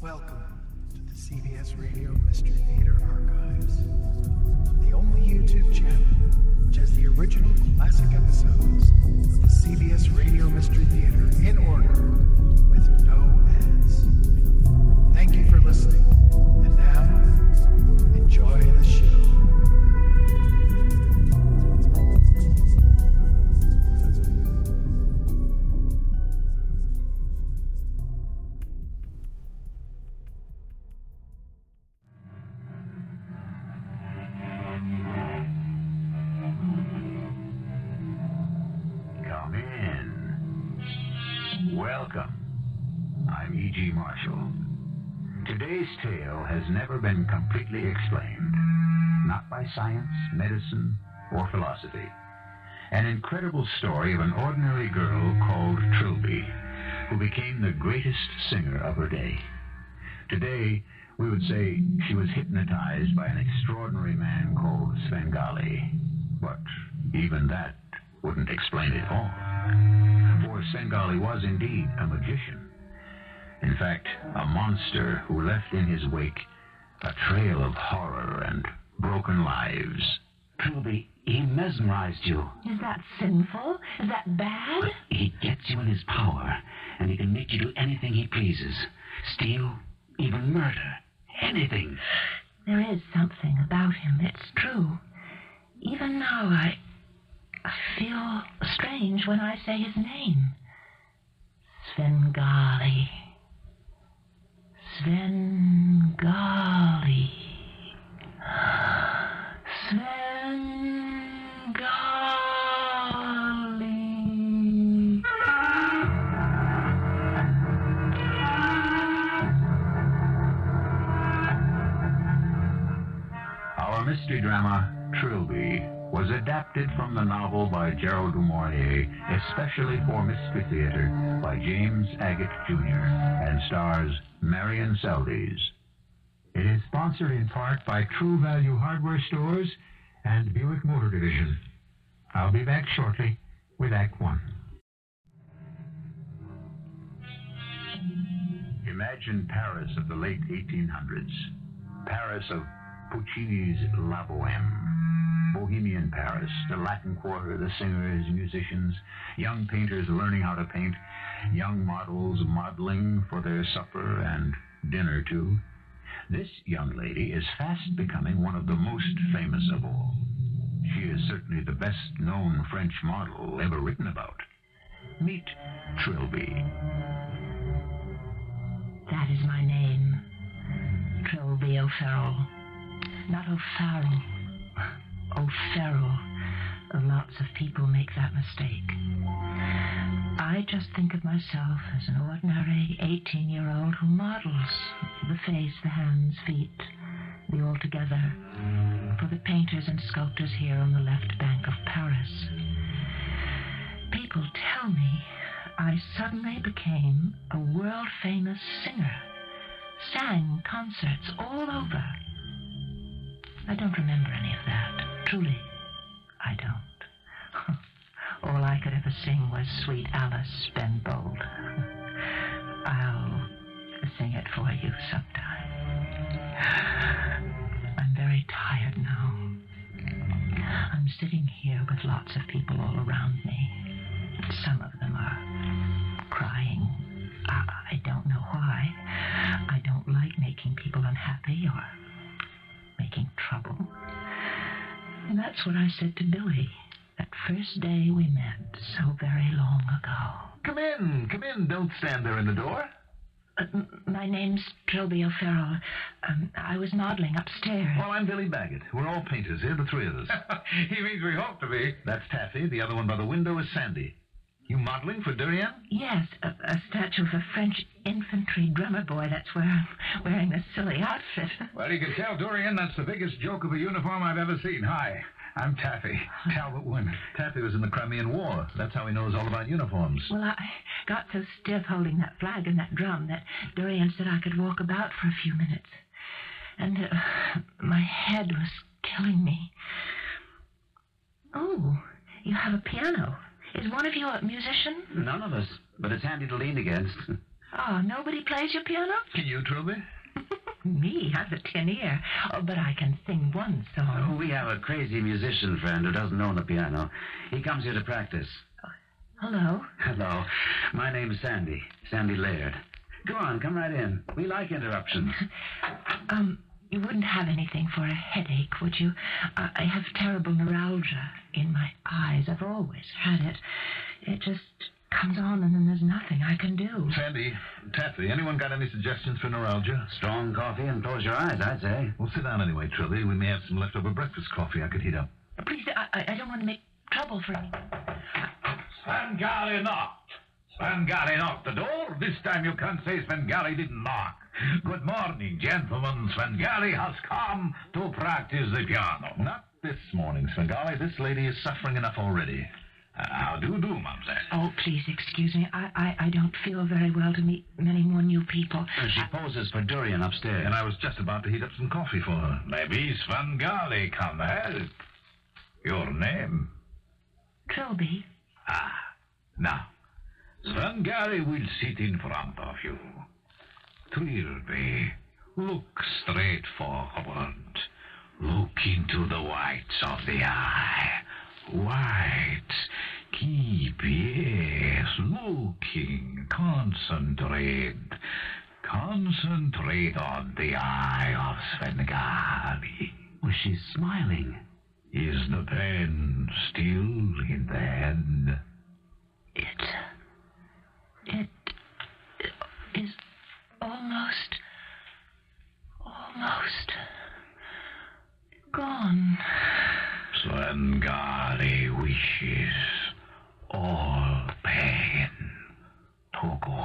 Welcome to the CBS Radio Mystery Theater Archives, the only YouTube channel which has the original classic episodes of the CBS Radio Mystery Theater in order with no ads. Thank you for listening, and now enjoy the show. Never been completely explained, not by science, medicine, or philosophy. An incredible story of an ordinary girl called Trilby, who became the greatest singer of her day. Today, we would say she was hypnotized by an extraordinary man called Svengali. But even that wouldn't explain it all. For Svengali was indeed a magician. In fact, a monster who left in his wake a trail of horror and broken lives. Trilby, he mesmerized you. Is that sinful? Is that bad? He gets you in his power, and he can make you do anything he pleases. Steal, even murder. Anything. There is something about him, it's true. Even now, I. I feel strange when I say his name. Svengali. Svengali. Svengali. Our mystery drama, Trilby, was adapted from the novel by Gerald du Maurier, especially for Mystery Theater by James Agate Jr., and stars Marian Seldes. It is sponsored in part by True Value Hardware Stores and Buick Motor Division. I'll be back shortly with Act One. Imagine Paris of the late 1800s. Paris of Puccini's La Boheme. Bohemian Paris, the Latin Quarter, the singers, musicians, young painters learning how to paint, young models modeling for their supper and dinner too. This young lady is fast becoming one of the most famous of all. She is certainly the best known French model ever written about. Meet Trilby. That is my name. Trilby O'Farrell. Not O'Farrell. Oh, O'Farrell. Lots of people make that mistake. I just think of myself as an ordinary 18 year old who models the face, the hands, feet, the altogether for the painters and sculptors here on the left bank of Paris. People tell me I suddenly became a world famous singer, sang concerts all over. I don't remember any of that. Truly, I don't. all I could ever sing was Sweet Alice Ben Bolt. I'll sing it for you sometime. I'm very tired now. I'm sitting here with lots of people all around me. Some of them are crying. I, I don't know why. I don't like making people unhappy or making trouble. And that's what I said to Billy that first day we met so very long ago. Come in, come in. Don't stand there in the door. Uh, my name's Trilby O'Farrell. Um, I was modeling upstairs. Well, I'm Billy Baggett. We're all painters here, the three of us. he means we hope to be. That's Taffy. The other one by the window is Sandy. You modeling for Dorian? Yes, a, a statue of a French infantry drummer boy that's wearing, wearing this silly outfit. Well, you can tell Dorian that's the biggest joke of a uniform I've ever seen. Hi, I'm Taffy. Talbot Wynne. Taffy was in the Crimean War. That's how he knows all about uniforms. Well, I got so stiff holding that flag and that drum that Dorian said I could walk about for a few minutes. And uh, my head was killing me. Oh, you have a piano. Is one of you a musician? None of us, but it's handy to lean against. Oh, nobody plays your piano? Can you, Trilby? Me, I'm a tin ear. Oh, but I can sing one song. We have a crazy musician friend who doesn't own a piano. He comes here to practice. Hello. Hello. My name's Sandy. Sandy Laird. Go on, come right in. We like interruptions. Um, you wouldn't have anything for a headache, would you? I I have terrible neuralgia in my eyes. I've always had it. It just comes on and then there's nothing I can do. Sandy, Taffy, anyone got any suggestions for neuralgia? Strong coffee and close your eyes, I'd say. Well, sit down anyway, Trilby. We may have some leftover breakfast coffee I could heat up. Please, I, I- I don't want to make trouble for you. Svengali knocked. Svengali knocked the door. This time you can't say Svengali didn't knock. Good morning, gentlemen. Svengali has come to practice the piano. Not this morning, Svengali. This lady is suffering enough already. Uh, how do you do, mademoiselle? Oh, please excuse me. I, I, I don't feel very well to meet many more new people. Uh, She poses for Dorian upstairs. And I was just about to heat up some coffee for her. Maybe Svengali can help. Your name? Trilby. Ah, now, Svengali will sit in front of you. Trilby, look straight forward. Look into the whites of the eye. Whites. Keep, yes, looking. Concentrate. Concentrate on the eye of Svengali. Oh, Was she smiling? Is the pen still in the hand? It. It is almost. almost. gone. Svengali wishes all pain to go.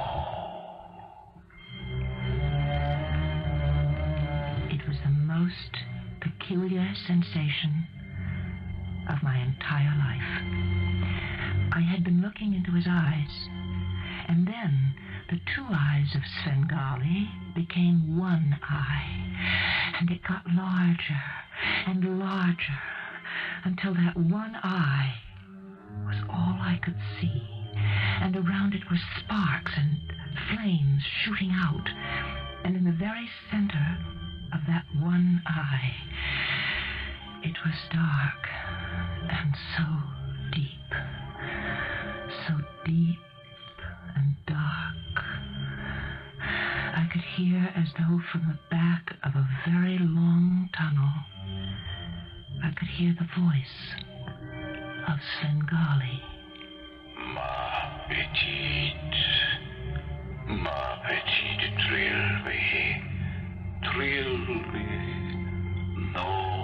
It was the most peculiar sensation of my entire life. I had been looking into his eyes, and then the two eyes of Svengali became one eye, and it got larger and larger until that one eye was all I could see, and around it were sparks and flames shooting out, and in the very center of that one eye, it was dark and so deep, so deep I could hear as though from the back of a very long tunnel, I could hear the voice of Svengali. Ma petite, ma petite Trilby, Trilby, no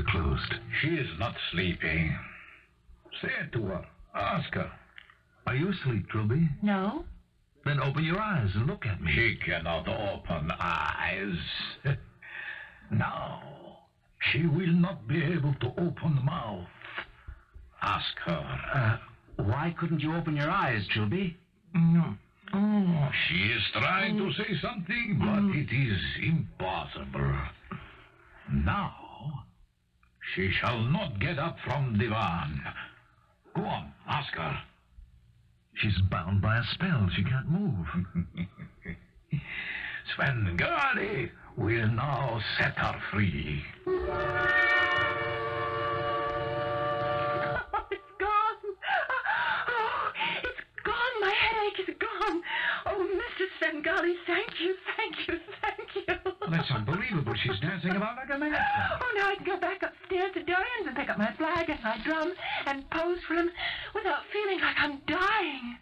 are closed. She is not sleeping. Say it to her. Ask her. Are you asleep, Trilby? No? Then open your eyes and look at me. She cannot open eyes. now, she will not be able to open the mouth. Ask her. Uh, why couldn't you open your eyes, Trilby? No. Oh, She is trying to say something, but it is impossible. Now, she shall not get up from divan. Go on, ask her. She's bound by a spell. She can't move. Svengali will now set her free. Oh, it's gone. Oh, it's gone. My headache is gone. Oh, Mr. Svengali, thank you, thank you, thank you. That's unbelievable. She's dancing about like a madman. Oh, now I can go back upstairs to Dorian's and pick up my flag and my drum and pose for him without feeling like I'm dying.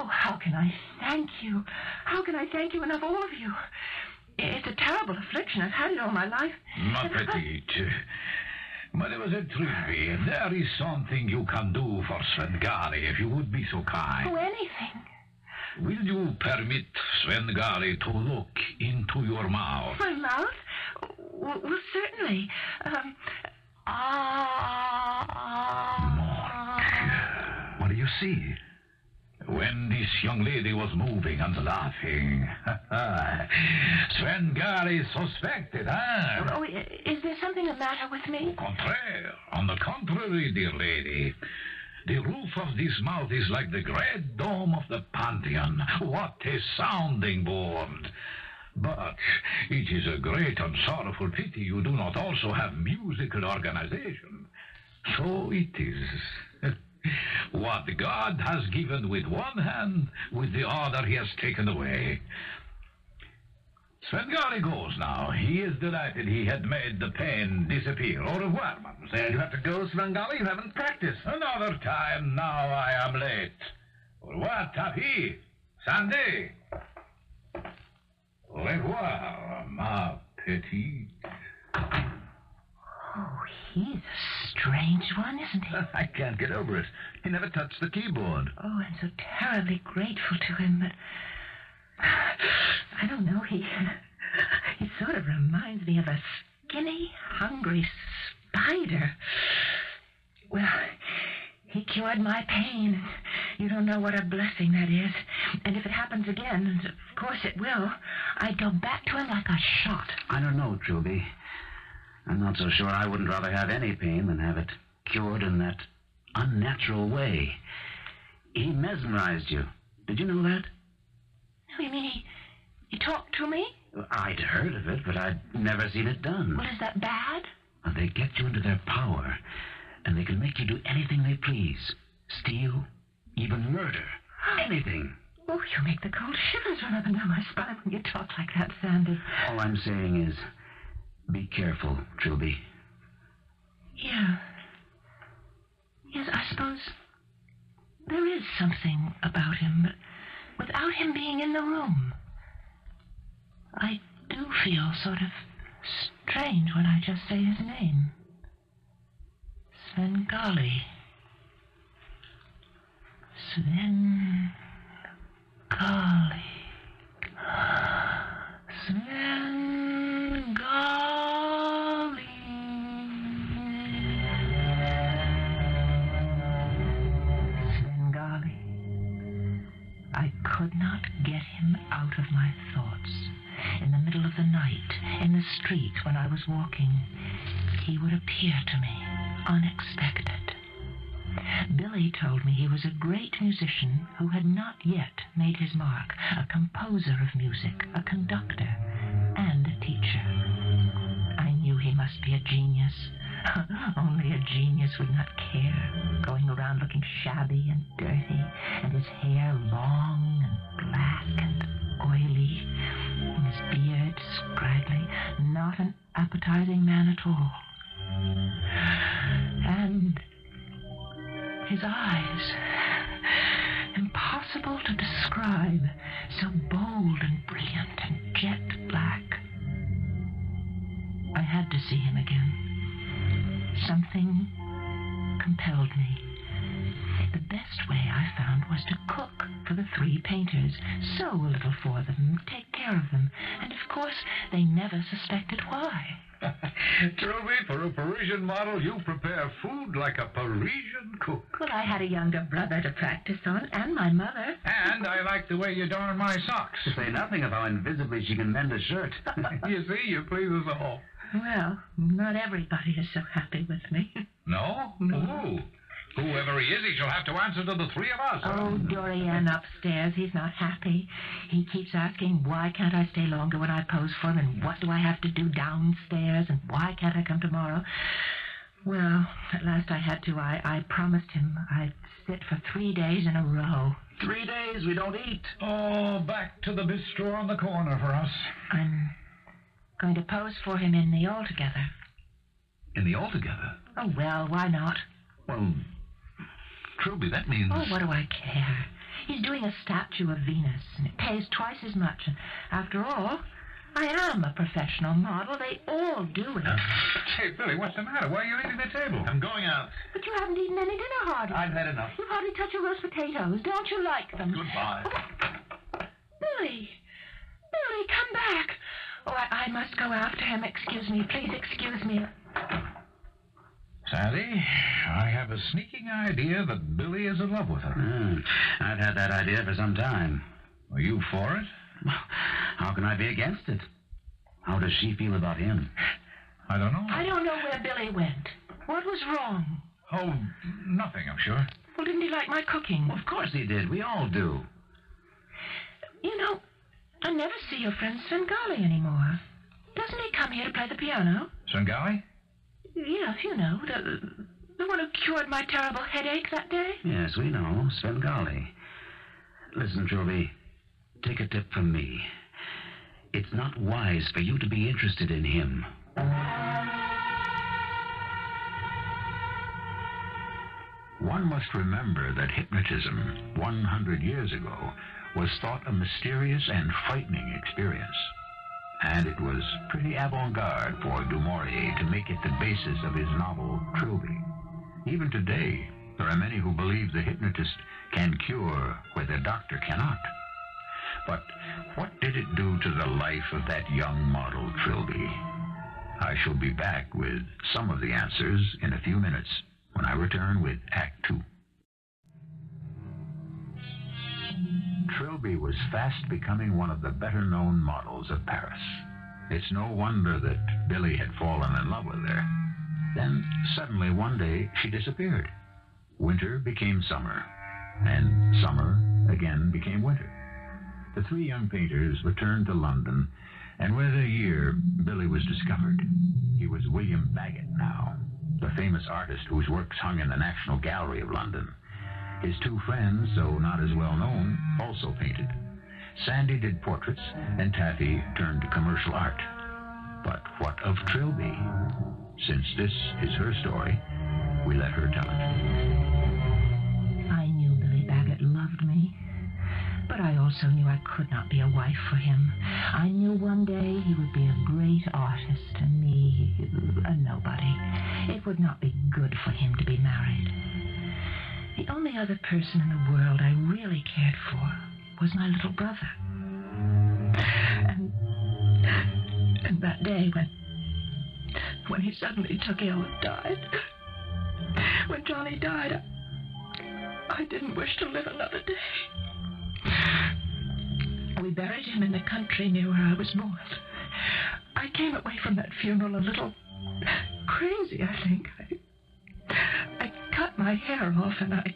Oh, how can I thank you? How can I thank you enough, all of you? It's a terrible affliction. I've had it all my life. Ma petite, Mademoiselle Trilby, there is something you can do for Svengali if you would be so kind. Oh, anything. Will you permit Svengali to look into your mouth? My mouth? W- well, certainly. Um, ah. What do you see? When this young lady was moving and laughing, Svengali suspected, huh? Oh, is there something the matter with me? Contraire. On the contrary, dear lady. The roof of this mouth is like the great dome of the Pantheon. What a sounding board! But it is a great and sorrowful pity you do not also have musical organization. So it is. what God has given with one hand, with the other he has taken away. Svengali goes now. He is delighted he had made the pain disappear. Au revoir, mademoiselle. You have to go, Svengali. You haven't practiced. Another time. Now I am late. Au revoir, Taffy. Sandy. Au revoir, ma petite. Oh, he's a strange one, isn't he? I can't get over it. He never touched the keyboard. Oh, I'm so terribly grateful to him, but I don't know. He he sort of reminds me of a skinny, hungry spider. Well, he cured my pain. You don't know what a blessing that is. And if it happens again, of course it will, I'd go back to him like a shot. I don't know, Trilby. I'm not so sure I wouldn't rather have any pain than have it cured in that unnatural way. He mesmerized you. Did you know that? You mean he, he talked to me? I'd heard of it, but I'd never seen it done. Well, is that bad? And they get you into their power, and they can make you do anything they please. Steal, even murder. Anything. Oh, you make the cold shivers run up and down my spine when you talk like that, Sandy. All I'm saying is, be careful, Trilby. Yeah. Yes, I suppose there is something about him, without him being in the room, I do feel sort of strange when I just say his name. Svengali. Svengali. Was walking, he would appear to me, unexpected. Billy told me he was a great musician who had not yet made his mark, a composer of music, a conductor, and a teacher. I knew he must be a genius. Only a genius would not care, going around looking shabby and dirty, and his hair long and black and oily, and his beard scraggly, not an appetizing man at all. And his eyes, impossible to describe, you prepare food like a Parisian cook. Well, I had a younger brother to practice on, and my mother. And I like the way you darn my socks. To say nothing of how invisibly she can mend a shirt. you see, you please us all. Well, not everybody is so happy with me. No? Who? Whoever he is, he shall have to answer to the three of us. Oh, Dorian upstairs, he's not happy. He keeps asking, why can't I stay longer when I pose for him, and what do I have to do downstairs, and why can't I come tomorrow? Well, at last I had to. I, I promised him I'd sit for three days in a row. Three days we don't eat. Oh, back to the bistro on the corner for us. I'm going to pose for him in the altogether. In the altogether? Oh, well, why not? Well, Trilby, that means. Oh, what do I care? He's doing a statue of Venus, and it pays twice as much. And after all, I am a professional model. They all do it. Hey, Billy, what's the matter? Why are you leaving the table? I'm going out. But you haven't eaten any dinner, hardly. I've had enough. You've hardly touched your roast potatoes. Don't you like them? Goodbye. Billy! Billy, come back! Oh, I, I must go after him. Excuse me. Please excuse me. Sandy, I have a sneaking idea that Billy is in love with her. Hmm. I've had that idea for some time. Are you for it? How can I be against it? How does she feel about him? I don't know. I don't know where Billy went. What was wrong? Oh, nothing, I'm sure. Well, didn't he like my cooking? Of course he did. We all do. You know, I never see your friend Svengali anymore. Doesn't he come here to play the piano? Svengali? Yes, you know, the, the one who cured my terrible headache that day. Yes, we know. Svengali. Listen, Trilby. Take a tip from me. It's not wise for you to be interested in him. One must remember that hypnotism, 100 years ago, was thought a mysterious and frightening experience. And it was pretty avant-garde for Du Maurier to make it the basis of his novel Trilby. Even today, there are many who believe the hypnotist can cure where the doctor cannot. But what did it do to the life of that young model Trilby? I shall be back with some of the answers in a few minutes when I return with Act Two. Trilby was fast becoming one of the better known models of Paris. It's no wonder that Billy had fallen in love with her. Then, suddenly, one day, she disappeared. Winter became summer, and summer again became winter. The three young painters returned to London, and within a year, Billy was discovered. He was William Baggett now, the famous artist whose works hung in the National Gallery of London. His two friends, though not as well known, also painted. Sandy did portraits, and Taffy turned to commercial art. But what of Trilby? Since this is her story, we let her tell it. Also knew I could not be a wife for him. I knew one day he would be a great artist and me a nobody. It would not be good for him to be married. The only other person in the world I really cared for was my little brother. And, and that day when, when he suddenly took ill and died, when Johnny died, I, I didn't wish to live another day. Buried him in the country near where I was born. I came away from that funeral a little crazy, I think. I, I cut my hair off and I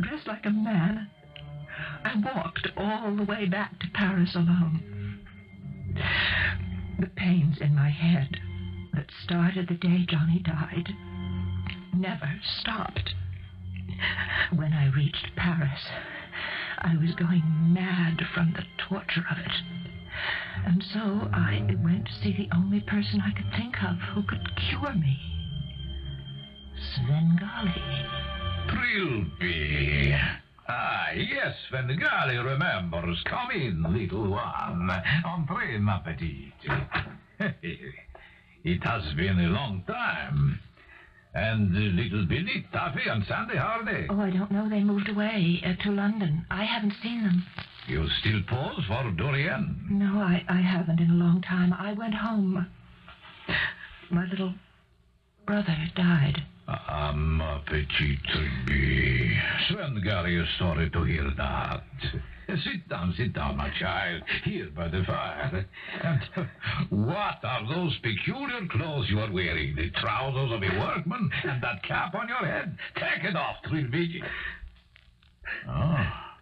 dressed like a man. I walked all the way back to Paris alone. The pains in my head that started the day Johnny died never stopped. When I reached Paris, I was going mad from the torture of it. And so I went to see the only person I could think of who could cure me. Svengali. Trilby. Ah, yes, Svengali remembers. Come in, little one. Entrez, ma petite. it has been a long time. And uh, little Billy, Taffy, and Sandy Hardy. Oh, I don't know. They moved away uh, to London. I haven't seen them. You still pose for Dorian? No, I, I haven't in a long time. I went home. My little brother died. Ah, ma petite Trilby. Svengali is sorry to hear that. Sit down, sit down, my child, here by the fire. And uh, what are those peculiar clothes you are wearing? The trousers of a workman and that cap on your head? Take it off, Trilby. Oh, ah,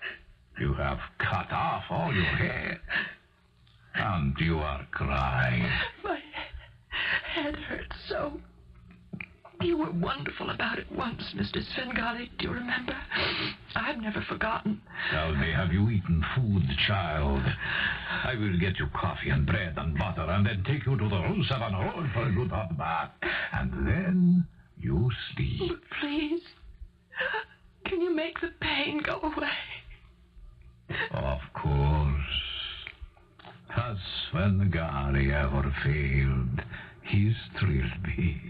you have cut off all your hair. And you are crying. My head hurts so. You were wonderful about it once, Mr. Svengali. Do you remember? I've never forgotten. Tell me, have you eaten food, child? I will get you coffee and bread and butter and then take you to the Rue Savanarola for a good hot bath. And then you sleep. But please, can you make the pain go away? Of course. As Svengali ever failed, his Trilby.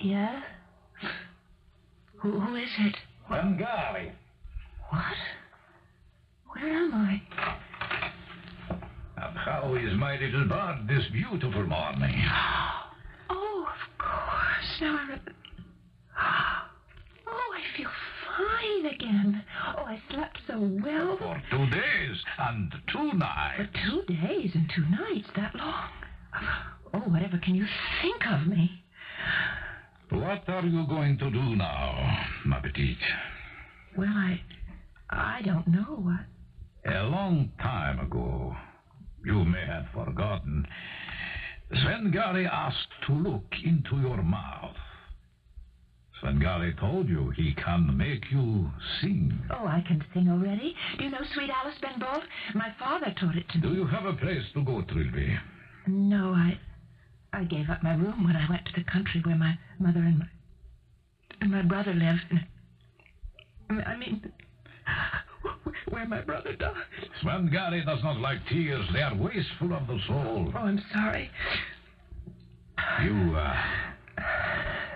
Yeah? Who, who is it? Svengali. What? Where am I? And how is my little bird this beautiful morning? Oh, of course. Now I remember. I feel fine again. Oh, I slept so well. For two days and two For nights. two days and two nights, that long. Oh, whatever can you think of me? What are you going to do now, ma petite? Well, I. I don't know what. A long time ago, you may have forgotten, Svengali asked to look into your mouth. Svengali told you he can make you sing. Oh, I can sing already. Do you know Sweet Alice Ben Bolt? My father taught it to me. Do you have a place to go, Trilby? No, I. I gave up my room when I went to the country where my mother and my. and my brother lived. I mean. where my brother died. Svengali does not like tears. They are wasteful of the soul. Oh, I'm sorry. You, uh,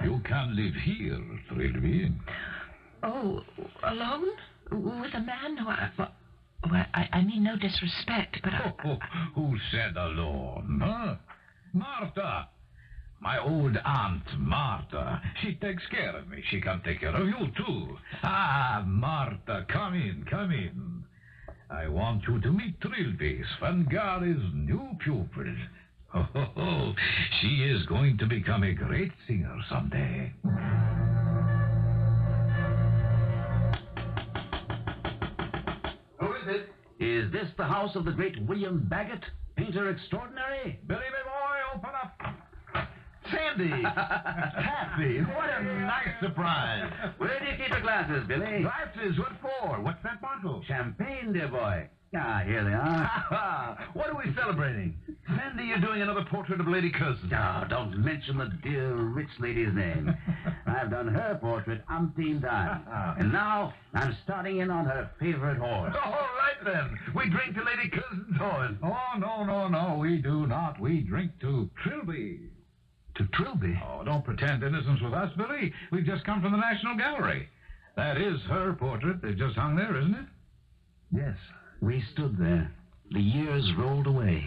you can live here, Trilby. Oh, alone? With a man who I. Well, I, I mean no disrespect, but I, Oh, who said alone, huh? Martha. My old aunt, Martha. She takes care of me. She can take care of you, too. Ah, Martha, come in, come in. I want you to meet Trilby, Svengali's new pupil. Oh, ho, ho. she is going to become a great singer someday. Who is it? Is this the house of the great William Baggett, painter extraordinary? Billy, my boy, open up. Sandy! Taffy! What a nice surprise! Where do you keep your glasses, Billy? Glasses, what for? What's that bottle? Champagne, dear boy. Ah, here they are. what are we celebrating? Sandy, you're doing another portrait of Lady Curzon. Oh, don't mention the dear rich lady's name. I've done her portrait umpteen times. And now I'm starting in on her favorite horse. All right, then. We drink to Lady Curzon's horse. Oh, no, no, no, we do not. We drink to Trilby. To Trilby? Oh, don't pretend innocence with us, Billy. We've just come from the National Gallery. That is her portrait. They've just hung there, isn't it? Yes. We stood there. The years rolled away.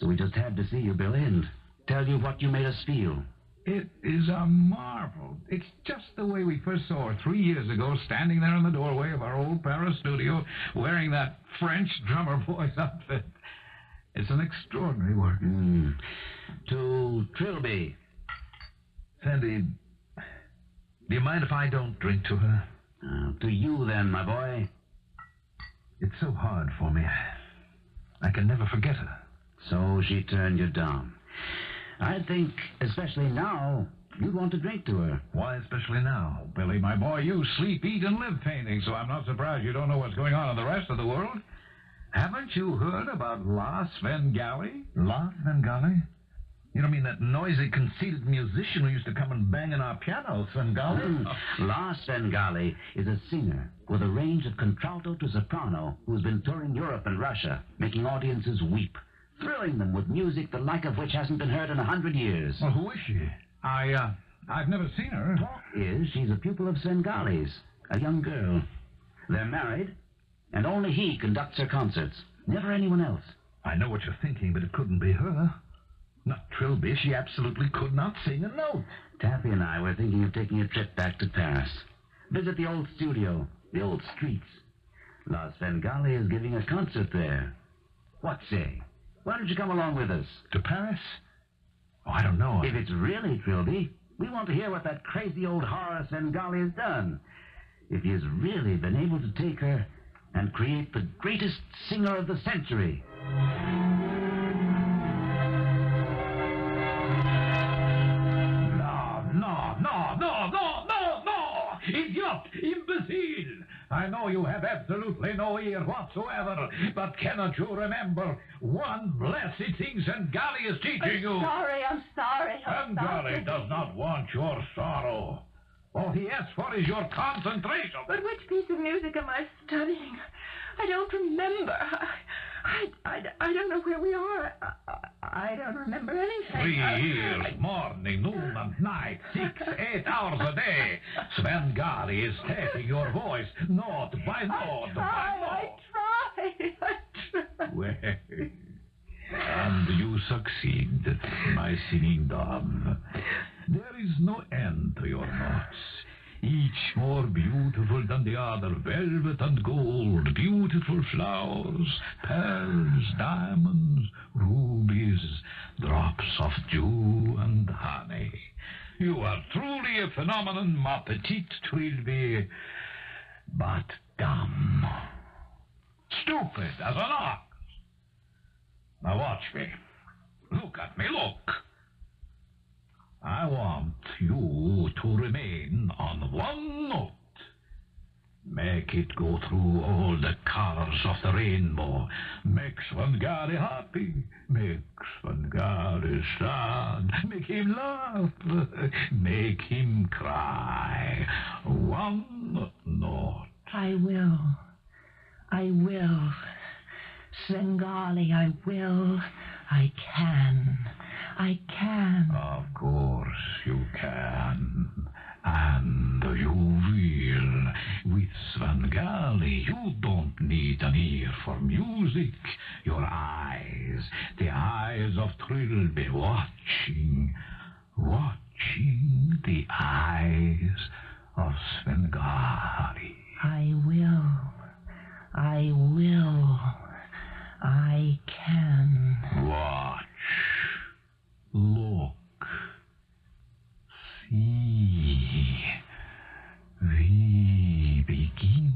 So we just had to see you, Billy, and tell you what you made us feel. It is a marvel. It's just the way we first saw her three years ago, standing there in the doorway of our old Paris studio, wearing that French drummer boy's outfit. It's an extraordinary work. Mm. To Trilby. Sandy, do you mind if I don't drink to her? Uh, to you, then, my boy. It's so hard for me. I can never forget her. So she turned you down. I think, especially now, you'd want to drink to her. Why, especially now? Billy, my boy, you sleep, eat, and live painting, so I'm not surprised you don't know what's going on in the rest of the world. Haven't you heard about La Svengali? La Svengali? You don't mean that noisy, conceited musician who used to come and bang on our piano, Svengali? Mm. La Svengali is a singer with a range of contralto to soprano who's been touring Europe and Russia, making audiences weep, thrilling them with music the like of which hasn't been heard in a hundred years. Well, who is she? I, uh, I've never seen her. Talk is she's a pupil of Svengali's, a young girl. They're married, and only he conducts her concerts, never anyone else. I know what you're thinking, but it couldn't be her. Not Trilby. She absolutely could not sing a note. Taffy and I were thinking of taking a trip back to Paris. Visit the old studio, the old streets. La Svengali is giving a concert there. What say? Why don't you come along with us? To Paris? Oh, I don't know. If it's really Trilby, we want to hear what that crazy old Horace Svengali has done. If he's really been able to take her and create the greatest singer of the century. Idiot! Imbecile! I know you have absolutely no ear whatsoever, but cannot you remember one blessed thing Svengali is teaching you? Sorry, I'm sorry. I'm sorry. does not want your sorrow. All he asks for is your concentration. But which piece of music am I studying? I don't remember. I, I, I, I don't know where we are. I, I, I don't remember anything. Three I- years, morning, noon, and night, six, eight hours a day. Svengali is taking your voice, note by note by note. I try. I try. Well, and you succeed, my singing dove. There is no end to your notes. Each more beautiful than the other, velvet and gold, beautiful flowers, pearls, diamonds, rubies, drops of dew and honey. You are truly a phenomenon, ma petite Trilby, but dumb. Stupid as an ox. Now watch me. Look at me, look. I want you to remain on one note. Make it go through all the colors of the rainbow. Make Svengali happy. Make Svengali sad. Make him laugh. Make him cry. One note. I will. I will. Svengali, I will. I can. I can. Of course you can. And you will. With Svengali, you don't need an ear for music. Your eyes, the eyes of Trilby, watching, watching the eyes of Svengali. I will. I will. I can. Watch. Look. See. We begin.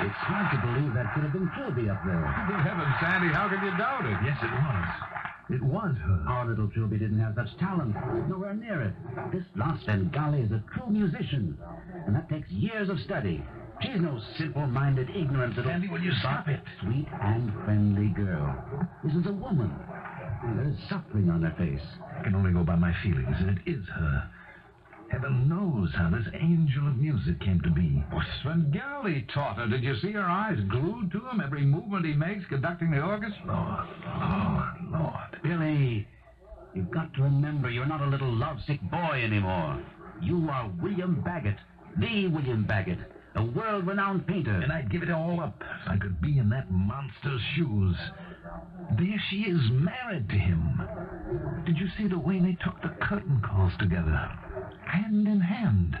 It's hard to believe that could have been Trilby up there. Oh, good heavens, Sandy, how can you doubt it? Yes, it was. It was her. Our little Trilby didn't have such talent. Nowhere near it. This La Svengali is a true musician. And that takes years of study. She's no simple-minded, ignorant little... Sandy, will you stop it? Sweet and friendly girl. This is a woman. There is suffering on her face. I can only go by my feelings, and it is her. Heaven knows how this angel of music came to be. Well, Svengali taught her. Did you see her eyes glued to him? Every movement he makes conducting the orchestra? Lord, Lord, Lord. Billy, you've got to remember you're not a little lovesick boy anymore. You are William Baggett, the William Baggett, a world-renowned painter. And I'd give it all up if I could be in that monster's shoes. There she is, married to him. Did you see the way they took the curtain calls together? Hand in hand.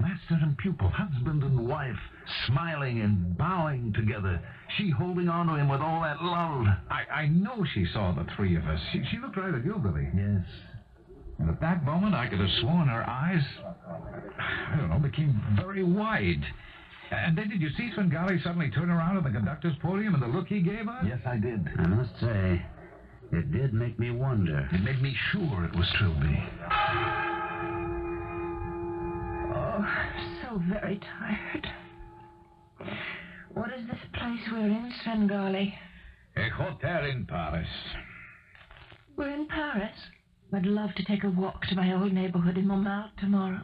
Master and pupil, husband and wife, smiling and bowing together. She holding on to him with all that love. I, I know she saw the three of us. She, she looked right at you, Billy. Yes. And at that moment, I could have sworn her eyes, I don't know, became very wide. And then did you see Svengali suddenly turn around at the conductor's podium and the look he gave us? Yes, I did. I must say, it did make me wonder. It made me sure it was Trilby. Oh, I'm so very tired. What is this place we're in, Svengali? A hotel in Paris. We're in Paris. I'd love to take a walk to my old neighborhood in Montmartre tomorrow.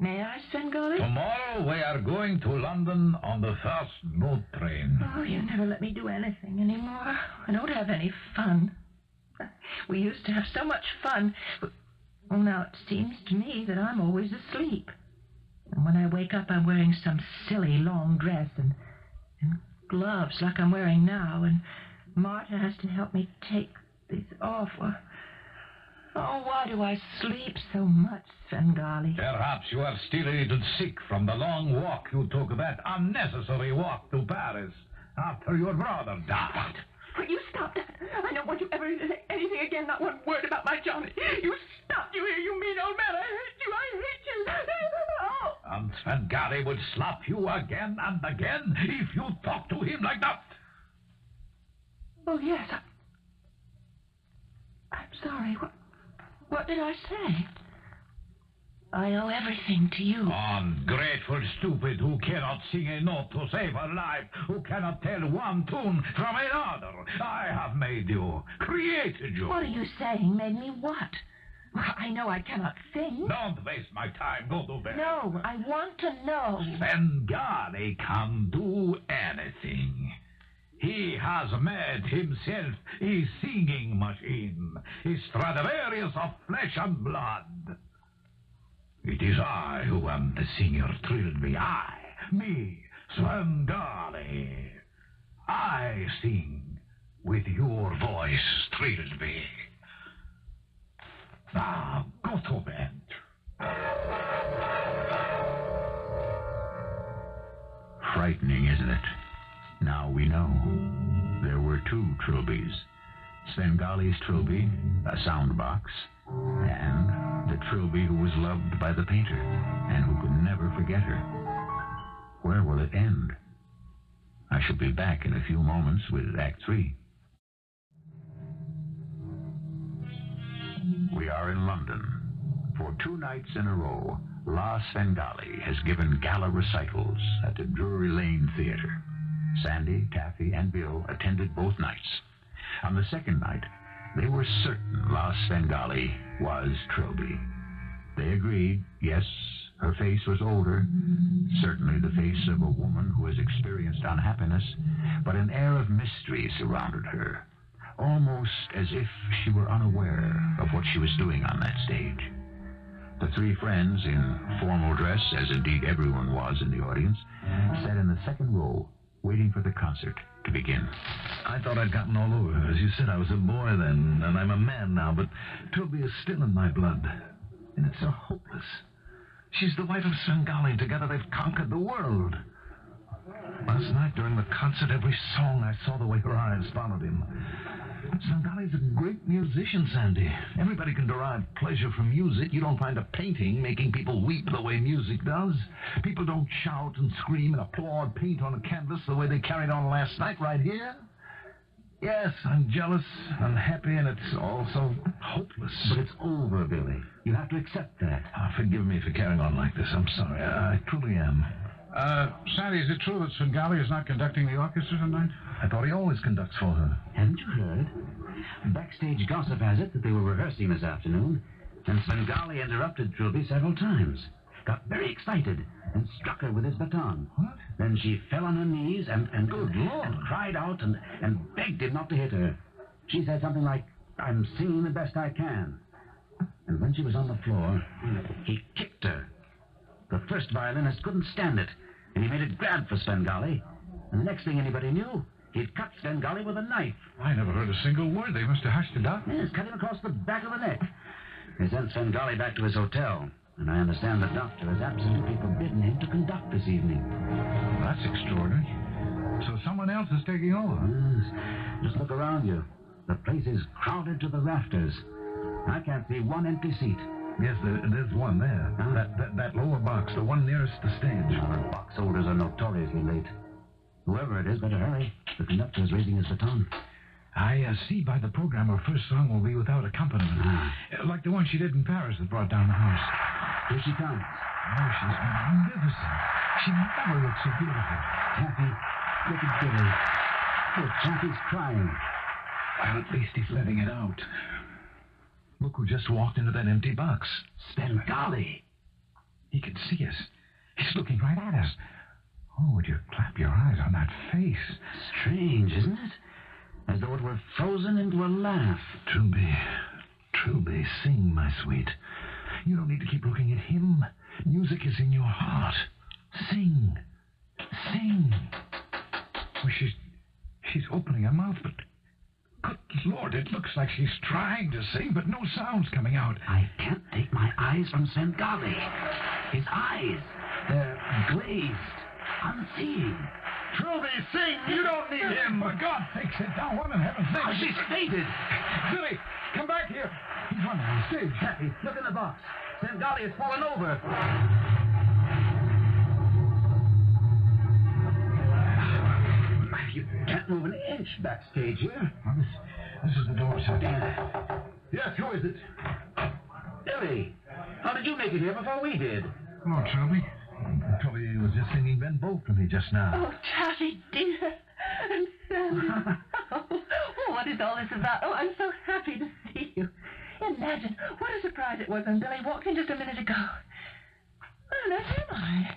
May I, Svengali? Tomorrow we are going to London on the first boat train. Oh, you never let me do anything anymore. I don't have any fun. We used to have so much fun. Well, now it seems to me that I'm always asleep. And when I wake up, I'm wearing some silly long dress and, and gloves like I'm wearing now. And Marta has to help me take these off. Oh, why do I sleep so much, Svengali? Perhaps you are still a little sick from the long walk you took, that unnecessary walk to Paris after your brother died. Will you stop that? I don't want you ever to say anything again, not one word about my Johnny. You stop, you hear, you mean old man. I hate you, I hate you. Oh. And Svengali would slap you again and again if you talk to him like that. Oh, yes. I'm sorry. What, what did I say? I owe everything to you. Ungrateful stupid who cannot sing a note to save her life, who cannot tell one tune from another. I have made you, created you. What are you saying? Made me what? I know I cannot sing. Don't waste my time. Go to bed. No, I want to know. Svengali can do anything. He has made himself a singing machine, a Stradivarius of flesh and blood. It is I who am the singer Trilby. I, me, Svengali. I sing with your voice, Trilby. Now, ah, go to bed. Frightening, isn't it? Now we know. There were two Trilbys. Svengali's Trilby, a sound box, and the Trilby who was loved by the painter and who could never forget her. Where will it end? I shall be back in a few moments with Act Three. We are in London. For two nights in a row, La Svengali has given gala recitals at the Drury Lane Theatre. Sandy, Taffy, and Bill attended both nights. On the second night, they were certain La Svengali was Trilby. They agreed, yes, her face was older, certainly the face of a woman who has experienced unhappiness, but an air of mystery surrounded her, almost as if she were unaware of what she was doing on that stage. The three friends, in formal dress, as indeed everyone was in the audience, sat in the second row, waiting for the concert to begin. I thought I'd gotten all over her. As you said, I was a boy then, and I'm a man now, but Trilby is still in my blood. And it's so hopeless. She's the wife of Svengali, together they've conquered the world. Last night during the concert, every song I saw the way her eyes followed him. Svengali's a great musician, Sandy. Everybody can derive pleasure from music. You don't find a painting making people weep the way music does. People don't shout and scream and applaud paint on a canvas the way they carried on last night right here. Yes, I'm jealous, unhappy, and it's all so hopeless. But it's over, Billy. You have to accept that. Ah, forgive me for carrying on like this. I'm sorry. I, I truly am. Uh, Sandy, is it true that Svengali is not conducting the orchestra tonight? I thought he always conducts for her. Haven't you heard? Backstage gossip has it that they were rehearsing this afternoon, and Svengali interrupted Trilby several times. Got very excited and struck her with his baton. What? Then she fell on her knees and and, Good Lord. and cried out and, and begged him not to hit her. She said something like, I'm singing the best I can. And when she was on the floor, he kicked her. The first violinist couldn't stand it, and he made a grab for Svengali. And the next thing anybody knew, he'd cut Svengali with a knife. I never heard a single word. They must have hushed it up. Yes, cut him across the back of the neck. They sent Svengali back to his hotel, and I understand the doctor has absolutely forbidden him to conduct this evening. That's extraordinary. So someone else is taking over. Yes, just look around you. The place is crowded to the rafters. I can't see one empty seat. Yes, there, there's one there. Huh? That, that that lower box, the one nearest the stage. Box holders are notoriously late. Whoever it is, better hurry. The conductor is raising his baton. I uh, see by the program her first song will be without accompaniment. Ah. Uh, Like the one she did in Paris that brought down the house. Here she comes. Oh, she's magnificent. She never looked so beautiful. Taffy, look at Billy. Poor Taffy's crying. Well, at least he's letting it out. Look who just walked into that empty box. Svengali. He can see us. He's looking right at us. Oh, would you clap your eyes on that face? Strange, isn't it? As though it were frozen into a laugh. Trilby, Trilby, sing, my sweet. You don't need to keep looking at him. Music is in your heart. Sing, sing. Oh, she's she's opening her mouth, but good Lord, it looks like she's trying to sing, but no sound's coming out. I can't take my eyes from Svengali. His eyes, they're glazed, unseeing. Trilby, sing! You don't need him! For God's sake, sit down. What in heaven's name? Oh, she's fainted. Billy, come back here. He's running on stage. Taffy, look in the box. Svengali has fallen over. You can't move an inch backstage here. Well, this, this is the door, sir. Yes, who is it? Billy, How did you make it here before we did? Hello, Trilby. Toby was just singing Ben Bolt to me just now. Oh, Charlie, dear. And Sam. oh, what is all this about? Oh, I'm so happy to see you. Imagine what a surprise it was when Billy walked in just a minute ago. Where on earth am I?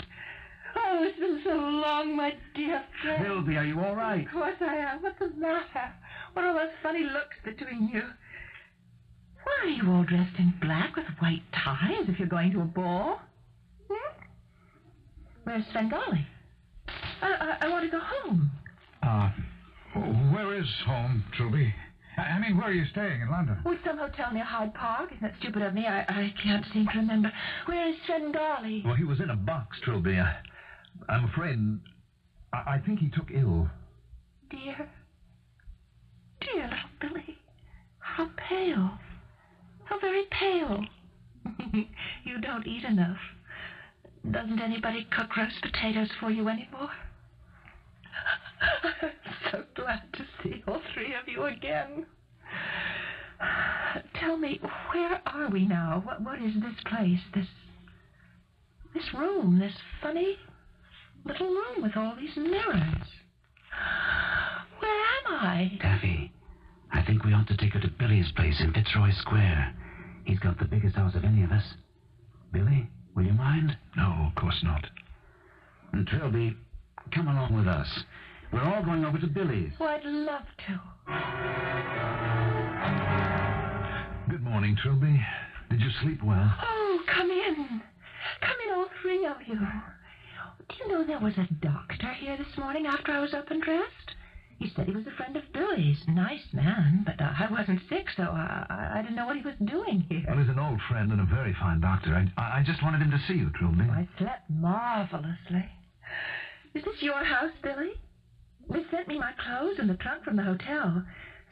Oh, it's been so long, my dear friend. Trilby, are you all right? Of course I am. What's the matter? What are all those funny looks between you? Why are you all dressed in black with white ties if you're going to a ball? Hmm? Where's Svengali? I, I, I want to go home. Uh, where is home, Trilby? I mean, where are you staying in London? With some hotel near Hyde Park. Isn't that stupid of me? I, I can't seem to remember. Where is Svengali? Well, he was in a box, Trilby. I, I'm afraid. I, I think he took ill. Dear, dear little Billy. How pale. How very pale. you don't eat enough. Doesn't anybody cook roast potatoes for you anymore? I'm so glad to see all three of you again. Tell me, where are we now? What, what is this place? This, this room? This funny little room with all these mirrors? Where am I? Taffy, I think we ought to take her to Billy's place in Fitzroy Square. He's got the biggest house of any of us. Billy, will you mind? No, of course not. And Trilby, come along with us. We're all going over to Billy's. Oh, I'd love to. Good morning, Trilby. Did you sleep well? Oh, come in. Come in, all three of you. Do you know there was a doctor here this morning after I was up and dressed? He said he was a friend of Billy's. Nice man, but uh, I wasn't sick, so I, I, I didn't know what he was doing here. Well, he's an old friend and a very fine doctor. I, I I just wanted him to see you, Trilby. I slept marvelously. Is this your house, Billy? They sent me my clothes and the trunk from the hotel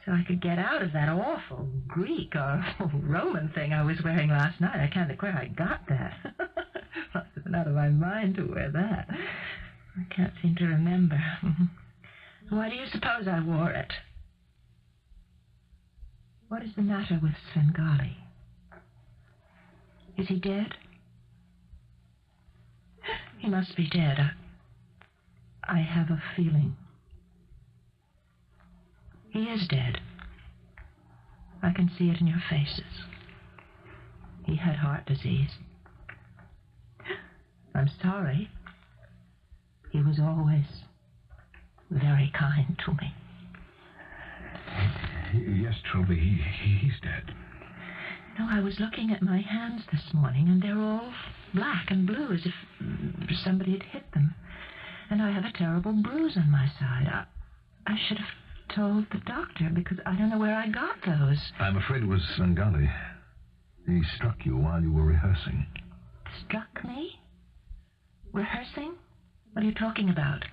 so I could get out of that awful Greek or Roman thing I was wearing last night. I can't think where I got that. Must have been out of my mind to wear that. I can't seem to remember. Why do you suppose I wore it? What is the matter with Svengali? Is he dead? He must be dead. I, I have a feeling. He is dead. I can see it in your faces. He had heart disease. I'm sorry. He was always very kind to me. Yes, Trilby, he, he, he's dead. No, I was looking at my hands this morning, and they're all black and blue as if somebody had hit them. And I have a terrible bruise on my side. I, I should have told the doctor because I don't know where I got those. I'm afraid it was Svengali. He struck you while you were rehearsing. Struck me? Rehearsing? What are you talking about?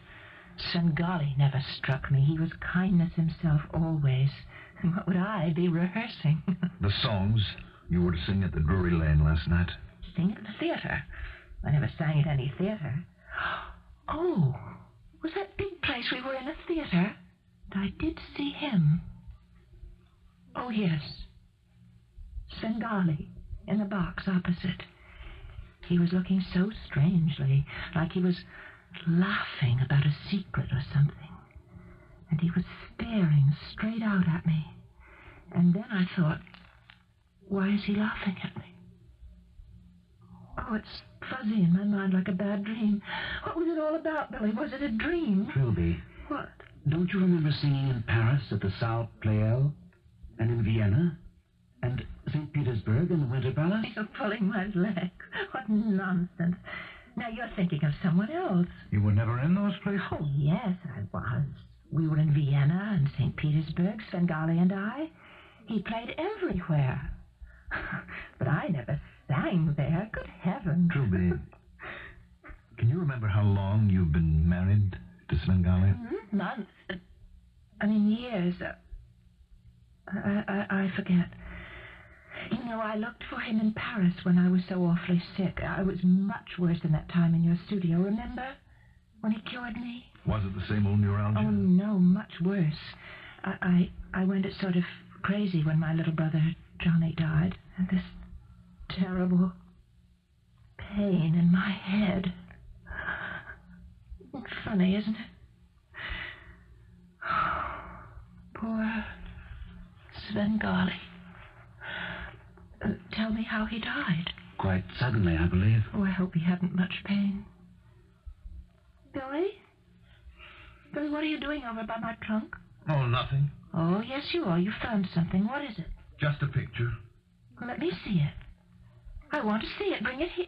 Svengali never struck me. He was kindness himself always. And what would I be rehearsing? The songs you were to sing at the Drury Lane last night. Sing at the theater. I never sang at any theater. Oh, was that big place we were in a theater? I did see him. Oh, yes. Svengali in the box opposite. He was looking so strangely, like he was laughing about a secret or something. And he was staring straight out at me. And then I thought, why is he laughing at me? Oh, it's fuzzy in my mind like a bad dream. What was it all about, Billy? Was it a dream? Trilby, What? Don't you remember singing in Paris at the Salle Pleyel? And in Vienna? And St. Petersburg and the Winter Palace? You're pulling my leg. What nonsense. Now you're thinking of someone else. You were never in those places? Oh, yes, I was. We were in Vienna and St. Petersburg, Svengali and I. He played everywhere. But I never sang there. Good heavens. Trilby, can you remember how long you've been married Months. uh, I mean, years. Uh, I, I, I forget. You know, I looked for him in Paris when I was so awfully sick. I was much worse than that time in your studio, remember? When he cured me? Was it the same old neuralgia? Oh, no, much worse. I, I, I went sort of crazy when my little brother Johnny died. And this terrible, pain in my head. Funny, isn't it? Poor Svengali. Uh, tell me how he died. Quite suddenly, I believe. Oh, I hope he hadn't much pain. Billy? Billy, what are you doing over by my trunk? Oh, nothing. Oh, yes, you are. You found something. What is it? Just a picture. Let me see it. I want to see it. Bring it here.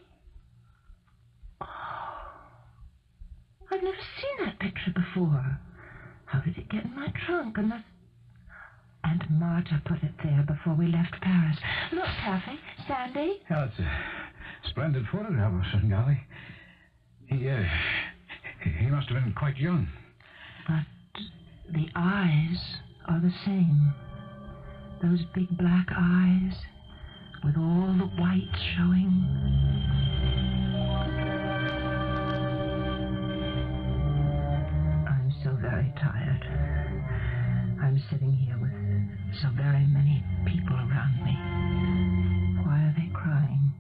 Oh, I've never seen that picture before. How did it get in my trunk? And the... And Marta put it there before we left Paris. Look, Taffy, Sandy. Yeah, it's a splendid photograph of Svengali. He, uh, he must have been quite young. But the eyes are the same. Those big black eyes with all the whites showing. Tired. I'm sitting here with so very many people around me. Why are they crying?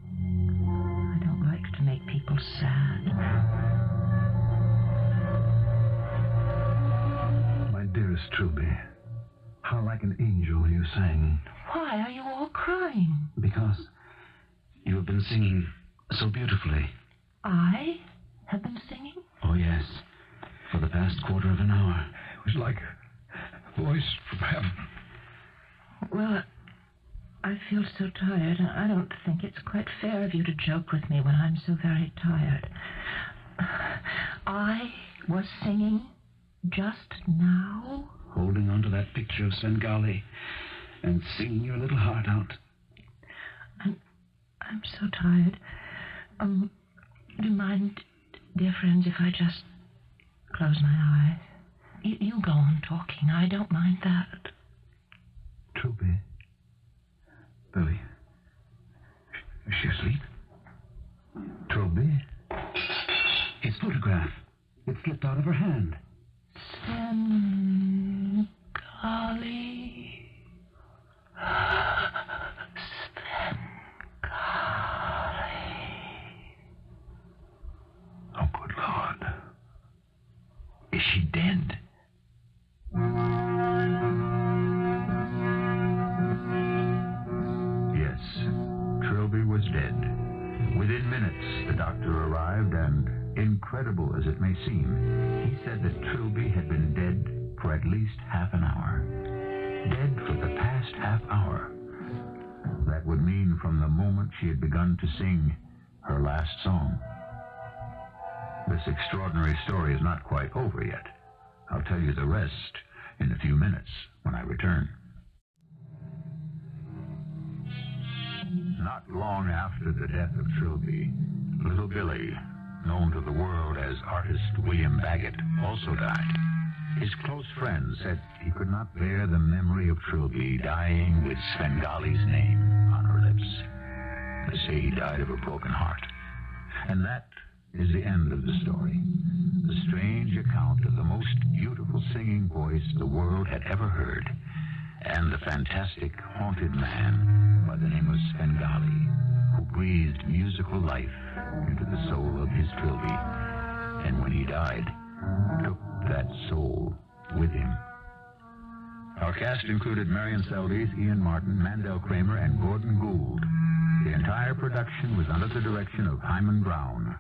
I don't like to make people sad. My dearest Trilby, how like an angel you sang. Why are you all crying? Because you have been singing so beautifully. I have been singing? Oh, yes. For the past quarter of an hour. It was like a voice from heaven. Well, I feel so tired. I don't think it's quite fair of you to joke with me when I'm so very tired. I was singing just now. Holding on to that picture of Svengali and singing your little heart out. I'm so tired. Um, do you mind, dear friends, if I just close my eyes? You, you go on talking. I don't mind that. Trilby. Billy. Is she asleep? Trilby? His photograph. It slipped out of her hand. Artist William Bagot, also died. His close friend said he could not bear the memory of Trilby dying with Svengali's name on her lips. They say he died of a broken heart. And that is the end of the story. The strange account of the most beautiful singing voice the world had ever heard, and the fantastic haunted man by the name of Svengali, who breathed musical life into the soul of his Trilby, and when he died, took that soul with him. Our cast included Marian Seldes, Ian Martin, Mandel Kramer, and Gordon Gould. The entire production was under the direction of Himan Brown.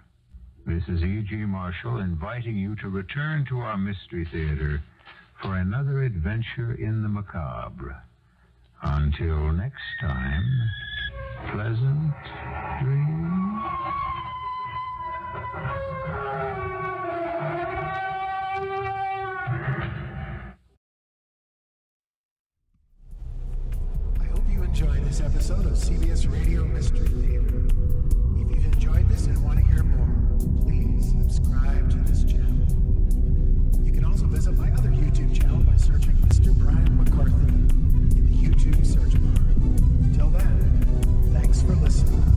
This is E.G. Marshall inviting you to return to our Mystery Theater for another adventure in the macabre. Until next time, pleasant dreams. enjoyed this episode of CBS Radio Mystery Theater. If you've enjoyed this and want to hear more, please subscribe to this channel. You can also visit my other YouTube channel by searching Mr. Brian McCarthy in the YouTube search bar. Till then, thanks for listening.